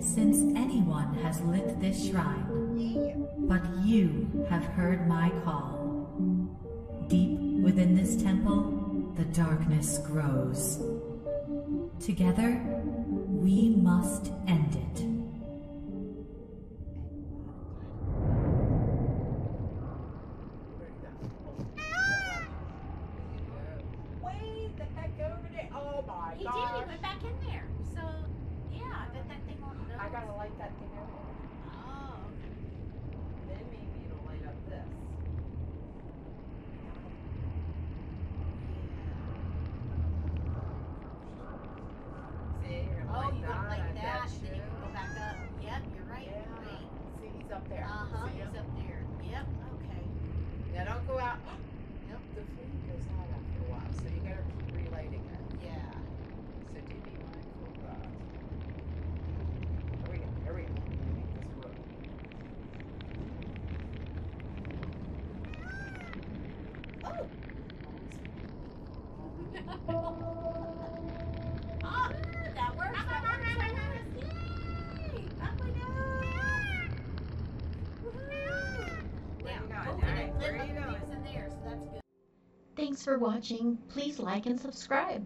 since anyone has lit this shrine, but you have heard my call. Deep within this temple, the darkness grows. Together, we must end it. Thanks for watching. Please like and subscribe.